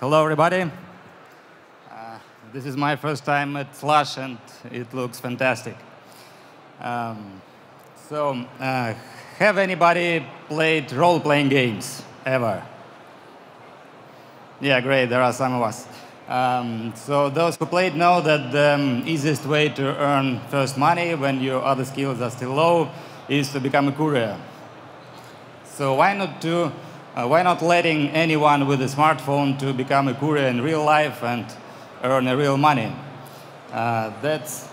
hello, everybody. Uh, this is my first time at Slush, and it looks fantastic. Um, so, uh, have anybody played role-playing games ever? Yeah, great. There are some of us. Um, so those who played know that the um, easiest way to earn first money when your other skills are still low is to become a courier. So why not to uh, why not letting anyone with a smartphone to become a courier in real life and earn a real money? Uh, that's,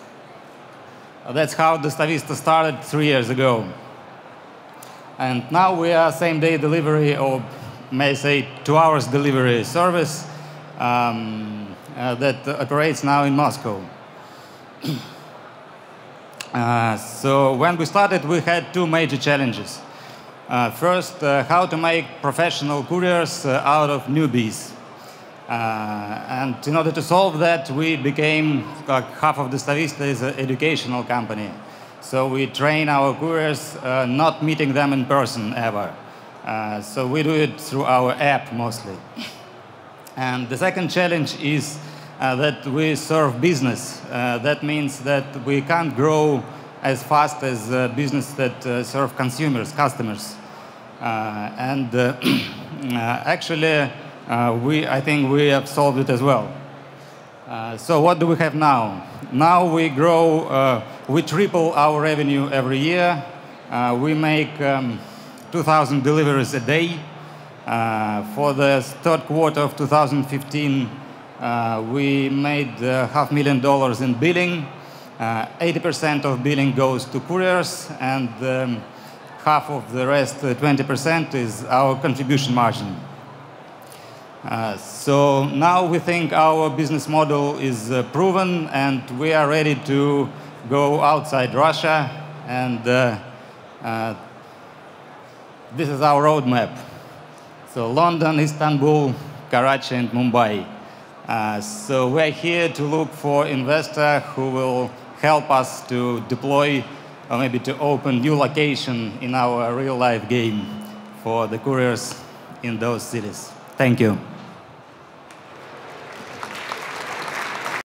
that's how Dostavista started three years ago. And now we are same-day delivery, or may say two hours delivery service um, uh, that operates now in Moscow. Uh, so when we started, we had two major challenges. Uh, first, uh, how to make professional couriers uh, out of newbies. Uh, and in order to solve that, we became, like half of Dostavista is an educational company. So we train our couriers, uh, not meeting them in person ever. Uh, so we do it through our app mostly. And the second challenge is that we serve business. that means that we can't grow as fast as uh, business that uh, serve consumers, customers. Uh, and uh, actually, uh, we, I think we have solved it as well. so what do we have now? Now we grow, we triple our revenue every year. we make um, 2,000 deliveries a day. for the third quarter of 2015, we made half million dollars in billing. 80% uh, of billing goes to couriers, and um, half of the rest, 20%, uh, is our contribution margin. Uh, so now we think our business model is uh, proven, and we are ready to go outside Russia. And uh, uh, this is our roadmap. So London, Istanbul, Karachi, and Mumbai. so we're here to look for investor who will help us to deploy or maybe to open new location in our real life game for the couriers in those cities. Thank you.